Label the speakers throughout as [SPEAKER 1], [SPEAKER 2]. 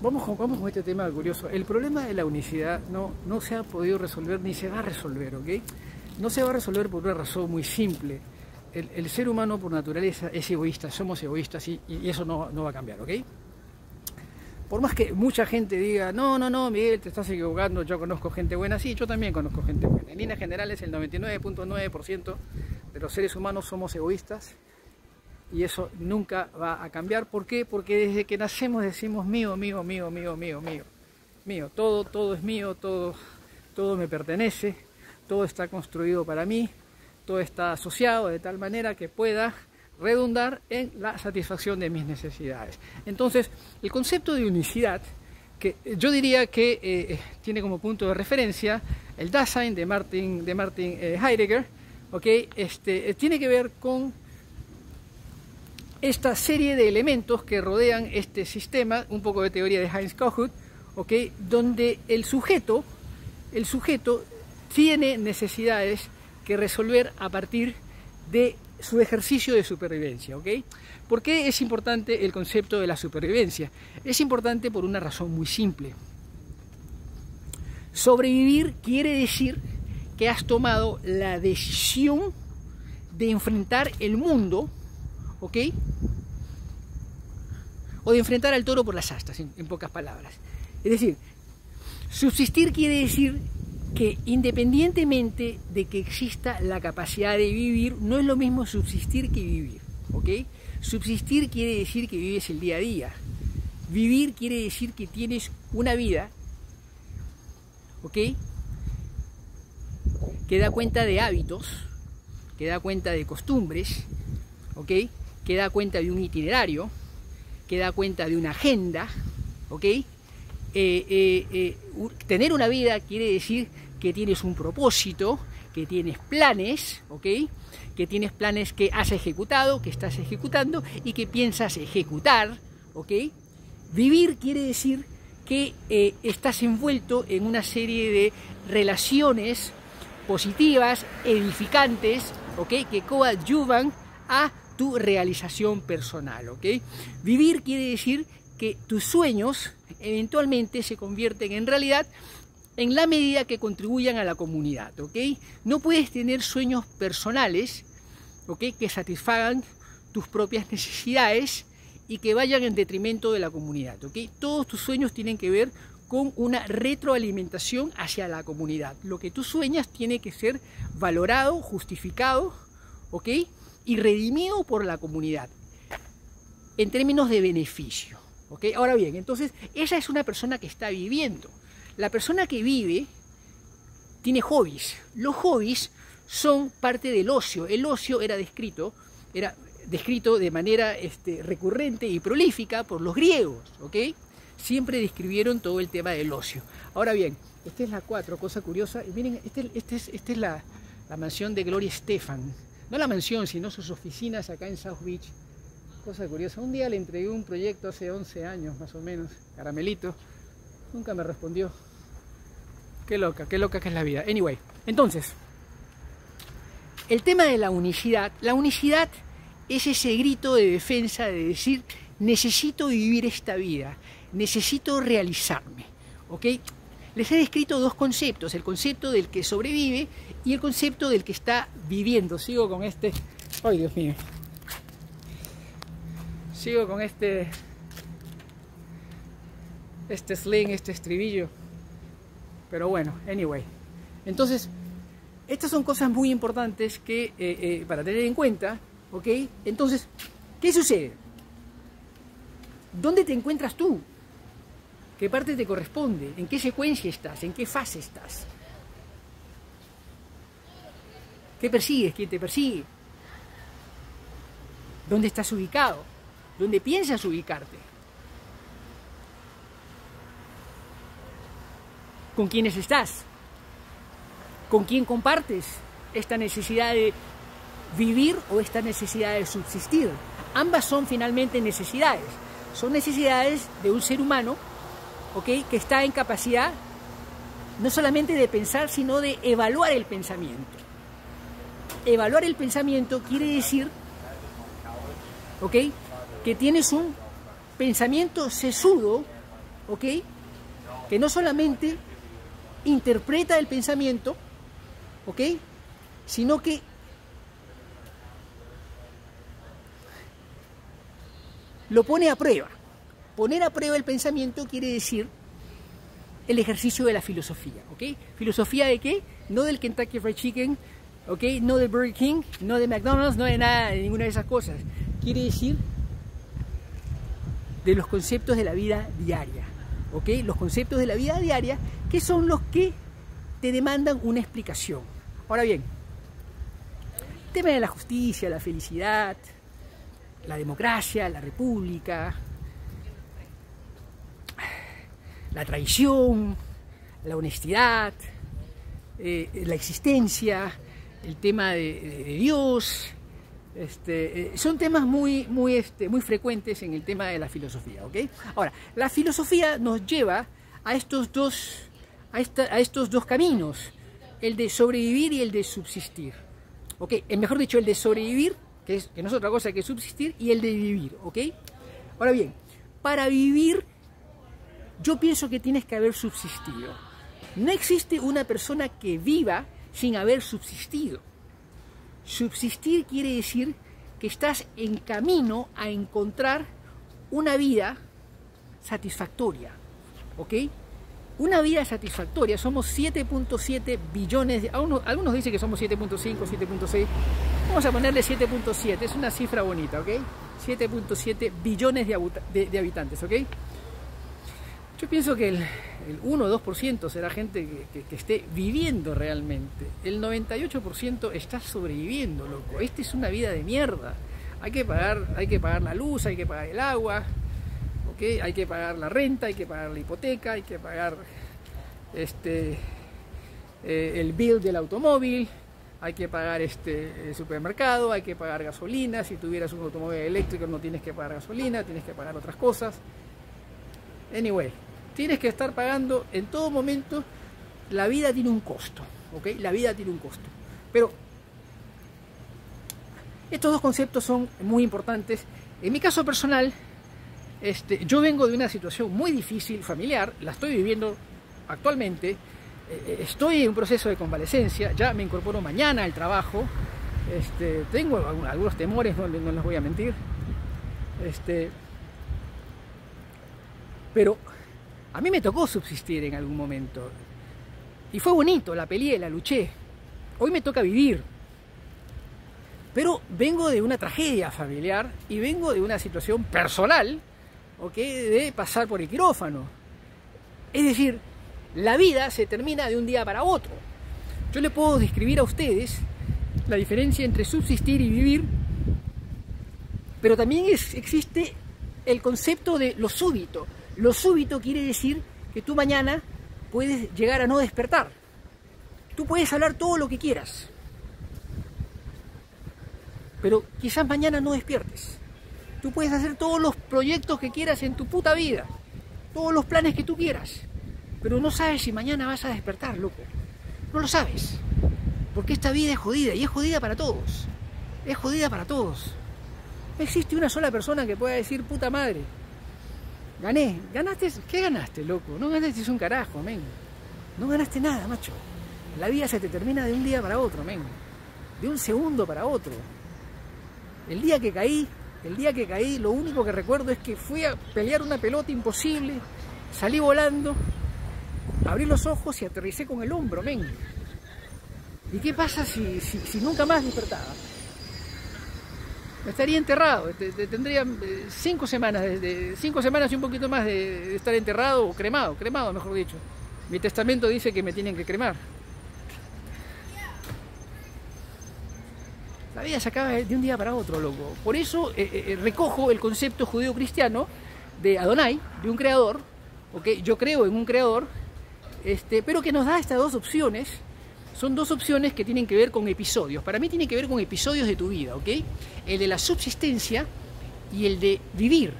[SPEAKER 1] vamos, con, vamos con este tema curioso. El problema de la unicidad no, no se ha podido resolver ni se va a resolver, ¿ok? No se va a resolver por una razón muy simple. El, ser humano por naturaleza es egoísta, somos egoístas y, y eso no, no va a cambiar, ¿ok? por más que mucha gente diga, no, no, no, Miguel, te estás equivocando, yo conozco gente buena, sí, yo también conozco gente buena. En líneas generales, el 99.9% de los seres humanos somos egoístas y eso nunca va a cambiar. ¿Por qué? Porque desde que nacemos decimos mío, mío, mío, mío, mío, mío, mío. Todo, todo es mío, todo, todo me pertenece, todo está construido para mí, todo está asociado de tal manera que pueda redundar en la satisfacción de mis necesidades. Entonces, el concepto de unicidad, que yo diría que eh, tiene como punto de referencia el Dasein de Martin, de Martin eh, Heidegger, ¿okay? este, eh, tiene que ver con esta serie de elementos que rodean este sistema, un poco de teoría de Heinz Kohut, ¿okay? donde el sujeto, el sujeto tiene necesidades que resolver a partir de su ejercicio de supervivencia. ¿ok? ¿Por qué es importante el concepto de la supervivencia? Es importante por una razón muy simple. Sobrevivir quiere decir que has tomado la decisión de enfrentar el mundo, ¿ok? O de enfrentar al toro por las astas, en, pocas palabras. Es decir, subsistir quiere decir que independientemente de que exista la capacidad de vivir, no es lo mismo subsistir que vivir, ¿ok? Subsistir quiere decir que vives el día a día. Vivir quiere decir que tienes una vida, ¿ok? Que da cuenta de hábitos, que da cuenta de costumbres, ¿ok? Que da cuenta de un itinerario, que da cuenta de una agenda, ¿ok? Eh, eh, eh, tener una vida quiere decir que tienes un propósito, que tienes planes, ¿ok? Que tienes planes que has ejecutado, que estás ejecutando y que piensas ejecutar, ¿ok? Vivir quiere decir que estás envuelto en una serie de relaciones positivas, edificantes, ¿ok? Que coadyuvan a tu realización personal, ¿ok? Vivir quiere decir que tus sueños eventualmente se convierten en realidad en la medida que contribuyan a la comunidad, ¿ok? No puedes tener sueños personales, ¿ok? Que satisfagan tus propias necesidades y que vayan en detrimento de la comunidad, ¿ok? Todos tus sueños tienen que ver con una retroalimentación hacia la comunidad. Lo que tú sueñas tiene que ser valorado, justificado, ¿ok? Y redimido por la comunidad en términos de beneficio. Ahora bien, entonces esa es una persona que está viviendo. La persona que vive tiene hobbies. Los hobbies son parte del ocio. El ocio era descrito, era descrito de manera este, recurrente y prolífica por los griegos, ¿ok? Siempre describieron todo el tema del ocio. Ahora bien, esta es la cuatro, cosa curiosa. Miren, esta este es, este es la, la mansión de Gloria Estefan. No la mansión, sino sus oficinas acá en South Beach. Cosa curiosa, un día le entregué un proyecto hace 11 años más o menos, Caramelito, nunca me respondió. Qué loca, qué loca que es la vida. Anyway, entonces, el tema de la unicidad, la unicidad es ese grito de defensa de decir, necesito vivir esta vida, necesito realizarme, ¿ok? Les he descrito dos conceptos, el concepto del que sobrevive y el concepto del que está viviendo. Sigo con este, ay Dios mío, sigo con este este sling, este estribillo. Pero bueno, anyway. Entonces, estas son cosas muy importantes que eh, eh, para tener en cuenta, ¿ok? Entonces, ¿qué sucede? ¿Dónde te encuentras tú? ¿Qué parte te corresponde? ¿En qué secuencia estás? ¿En qué fase estás? ¿Qué persigues? ¿Quién te persigue? ¿Dónde estás ubicado? ¿Dónde piensas ubicarte? ¿Con quiénes estás? ¿Con quién compartes esta necesidad de vivir o esta necesidad de subsistir? Ambas son finalmente necesidades. Son necesidades de un ser humano ¿okay? que está en capacidad no solamente de pensar, sino de evaluar el pensamiento. Evaluar el pensamiento quiere decir ¿ok? que tienes un pensamiento sesudo, ¿ok? Que no solamente interpreta el pensamiento, ¿ok? Sino que lo pone a prueba. Poner a prueba el pensamiento quiere decir el ejercicio de la filosofía, ¿ok? ¿Filosofía de qué? No del Kentucky Fried Chicken, ¿ok? No del Burger King, no de McDonald's, no de nada, de ninguna de esas cosas. Quiere decir de los conceptos de la vida diaria, ¿ok? Los conceptos de la vida diaria que son los que te demandan una explicación. Ahora bien, el tema de la justicia, la felicidad, la democracia, la república, la traición, la honestidad, eh, la existencia, el tema de, Dios, este, eh, son temas muy, muy, este, muy frecuentes en el tema de la filosofía. ¿okay? Ahora, la filosofía nos lleva a estos dos, a, a estos dos caminos, el de sobrevivir y el de subsistir. ¿okay? mejor dicho, el de sobrevivir, que, es, que no es otra cosa que subsistir, y el de vivir. ¿okay? Ahora bien, para vivir yo pienso que tienes que haber subsistido. No existe una persona que viva sin haber subsistido. Subsistir quiere decir que estás en camino a encontrar una vida satisfactoria. ¿Ok? Una vida satisfactoria, somos 7.7 billones, de, algunos, algunos, dicen que somos 7.5, 7.6, vamos a ponerle 7.7, es una cifra bonita, ¿ok? 7.7 billones de, de habitantes, ¿ok? Yo pienso que el, 1 o 2% será gente que, esté viviendo realmente. El 98% está sobreviviendo, loco. Esta es una vida de mierda. Hay que pagar, hay que pagar la luz, hay que pagar el agua, ¿okay? hay que pagar la renta, hay que pagar la hipoteca, hay que pagar este, eh, el bill del automóvil, hay que pagar este el supermercado, hay que pagar gasolina. Si tuvieras un automóvil eléctrico no tienes que pagar gasolina, tienes que pagar otras cosas. Anyway, tienes que estar pagando en todo momento, la vida tiene un costo, ¿ok? La vida tiene un costo. Pero estos dos conceptos son muy importantes. En mi caso personal, este, yo vengo de una situación muy difícil familiar, la estoy viviendo actualmente, eh, eh, estoy en un proceso de convalecencia, ya me incorporo mañana al trabajo, este, tengo algunos temores, no, no les voy a mentir, este, pero a mí me tocó subsistir en algún momento. Y fue bonito, la peleé, la luché. Hoy me toca vivir. Pero vengo de una tragedia familiar y vengo de una situación personal, ¿ok? De pasar por el quirófano. Es decir, la vida se termina de un día para otro. Yo le puedo describir a ustedes la diferencia entre subsistir y vivir, pero también existe el concepto de lo súbito. Lo súbito quiere decir que tú mañana puedes llegar a no despertar. Tú puedes hablar todo lo que quieras, pero quizás mañana no despiertes. Tú puedes hacer todos los proyectos que quieras en tu puta vida, todos los planes que tú quieras, pero no sabes si mañana vas a despertar, loco. No lo sabes, porque esta vida es jodida y es jodida para todos. Es jodida para todos. No existe una sola persona que pueda decir puta madre, Gané. ¿Ganaste? ¿Qué ganaste, loco? No ganaste un carajo, men. No ganaste nada, macho. La vida se te termina de un día para otro, men. De un segundo para otro. El día que caí, el día que caí, lo único que recuerdo es que fui a pelear una pelota imposible, salí volando, abrí los ojos y aterricé con el hombro, men. ¿Y qué pasa si, si, si nunca más despertaba? Estaría enterrado, tendría eh, cinco semanas, cinco semanas y un poquito más de estar enterrado o cremado, cremado mejor dicho. Mi testamento dice que me tienen que cremar. La vida se acaba de un día para otro, loco. Por eso eh, eh, recojo el concepto judío-cristiano de Adonai, de un creador, ¿okay? yo creo en un creador, este, pero que nos da estas dos opciones son dos opciones que tienen que ver con episodios. Para mí tiene que ver con episodios de tu vida, ¿ok? El de la subsistencia y el de vivir.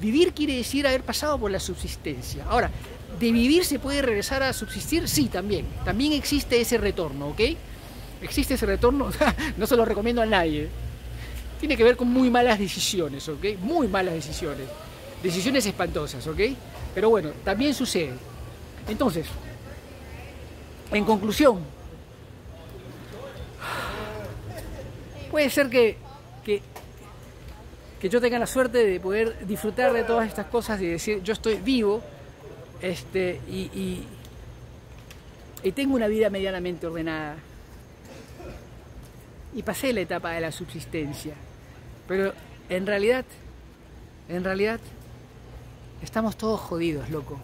[SPEAKER 1] Vivir quiere decir haber pasado por la subsistencia. Ahora, ¿de vivir se puede regresar a subsistir? Sí, también. También existe ese retorno, ¿ok? Existe ese retorno, no se lo recomiendo a nadie. Tiene que ver con muy malas decisiones, ¿ok? Muy malas decisiones. decisiones espantosas, ¿ok? Pero bueno, también sucede. Entonces, en conclusión, puede ser que, que, yo tenga la suerte de poder disfrutar de todas estas cosas y decir, yo estoy vivo este, y, y tengo una vida medianamente ordenada. Y pasé la etapa de la subsistencia. Pero en realidad, en realidad, estamos todos jodidos, loco.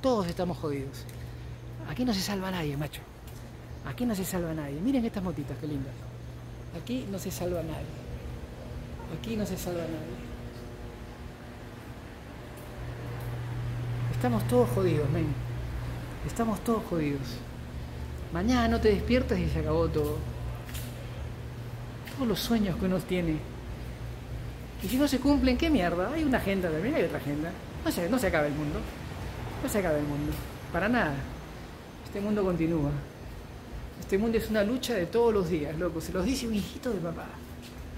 [SPEAKER 1] Todos estamos jodidos. Aquí no se salva nadie, macho. Aquí no se salva nadie. Miren estas motitas, qué lindas. Aquí no se salva nadie. Aquí no se salva nadie. Estamos todos jodidos, men. Estamos todos jodidos. Mañana no te despiertas y se acabó todo. Todos los sueños que uno tiene y si no se cumplen, ¿qué mierda? Hay una agenda también, hay otra agenda. No se, no se acaba el mundo. No se acaba el mundo. Para nada. Este mundo continúa. Este mundo es una lucha de todos los días, loco. Se los dice un hijito de papá.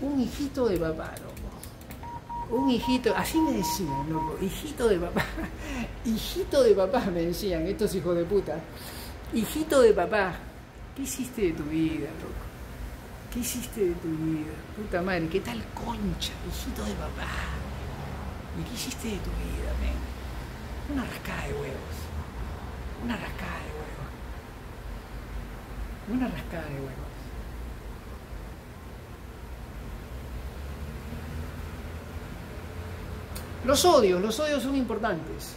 [SPEAKER 1] Un hijito de papá, loco. Un hijito, así me decían, loco. Hijito de papá. hijito de papá me decían estos hijos de puta. Hijito de papá. ¿Qué hiciste de tu vida, loco? ¿Qué hiciste de tu vida? Puta madre, ¿qué tal concha, hijito de papá? ¿Y qué hiciste de tu vida, men? Una rascada de huevos. Una rascada de huevos. Una rascada de huevos. Los odios, los odios son importantes.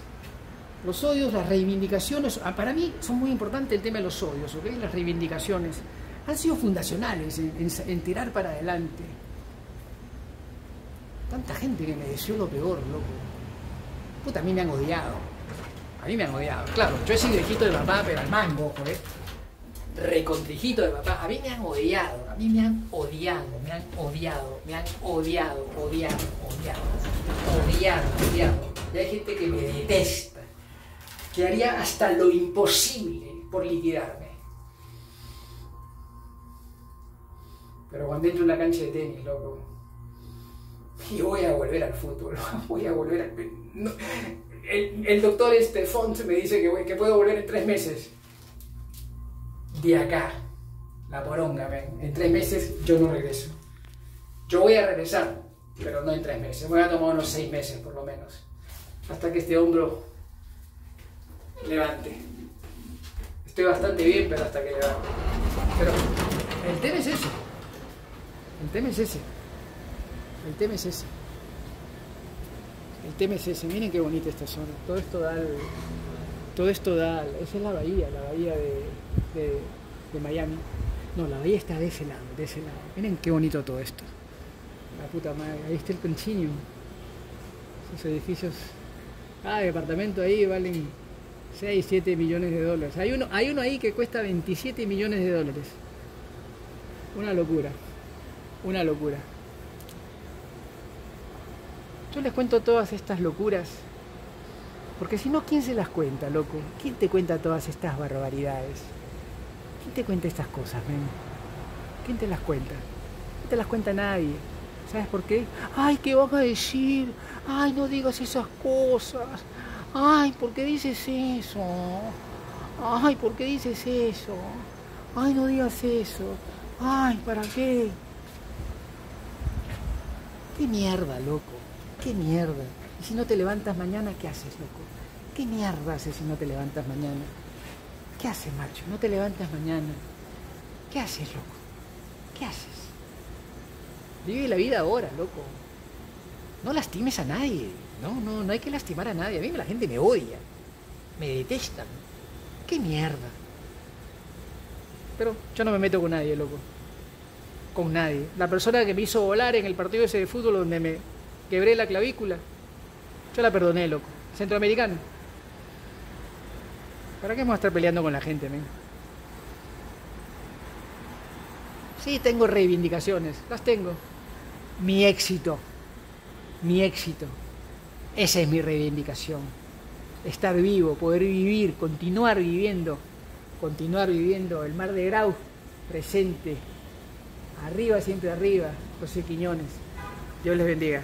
[SPEAKER 1] Los odios, las reivindicaciones, ah, para mí son muy importantes el tema de los odios, ¿ok? Las reivindicaciones han sido fundacionales en, tirar para adelante. Tanta gente que me deseó lo peor, loco. Puta, a mí me han odiado. A mí me han odiado. Claro, yo he sido hijito de papá, pero al mango, ¿eh? Recontrijito de papá. A mí me han odiado. A mí me han odiado. Me han odiado. Me han odiado. Odiado. Odiado. Odiado. Odiado. Y hay gente que me detesta. Que haría hasta lo imposible por liquidarme. Pero cuando entro en la cancha de tenis, loco, y voy a volver al fútbol, voy a volver a... el, doctor este Font me dice que, que puedo volver en tres meses. De acá, la poronga, en tres meses yo no regreso. Yo voy a regresar, pero no en tres meses. Voy a tomar unos seis meses por lo menos. Hasta que este hombro levante. Estoy bastante bien, pero hasta que levante. Pero el tema es eso. El tema es ese. El tema es ese. El tema es ese. Miren qué bonita esta zona. Todo esto da. Todo esto da. Esa es la bahía, la bahía de, de, Miami. No, la bahía está de ese lado, de ese lado. Miren qué bonito todo esto. La puta madre. Ahí está el Continuum. Esos edificios. Ah, departamento ahí valen 6, 7 millones de dólares. Hay uno, hay uno ahí que cuesta 27 millones de dólares. Una locura. Una locura. Yo les cuento todas estas locuras, porque si no, ¿quién se las cuenta, loco? ¿Quién te cuenta todas estas barbaridades? ¿Quién te cuenta estas cosas, men? ¿Quién te las cuenta? No te las cuenta nadie. ¿Sabes por qué? Ay, ¿qué vas a decir? Ay, no digas esas cosas. Ay, ¿por qué dices eso? Ay, ¿por qué dices eso? Ay, no digas eso. Ay, ¿para qué? ¿Qué mierda, loco? ¿Qué mierda? Y si no te levantas mañana, ¿qué haces, loco? ¿Qué mierda haces si no te levantas mañana? ¿Qué haces, macho? No te levantas mañana. ¿Qué haces, loco? ¿Qué haces? Vive la vida ahora, loco. No lastimes a nadie. No, no, no hay que lastimar a nadie. A mí la gente me odia. Me detestan. ¿Qué mierda? Pero yo no me meto con nadie, loco con nadie. La persona que me hizo volar en el partido ese de fútbol donde me quebré la clavícula, yo la perdoné, loco. Centroamericano. ¿Para qué vamos a estar peleando con la gente, men? Sí, tengo reivindicaciones, las tengo. Mi éxito, mi éxito, esa es mi reivindicación. Estar vivo, poder vivir, continuar viviendo, continuar viviendo el mar de Grau presente Arriba, siempre arriba, José Quiñones. Dios les bendiga.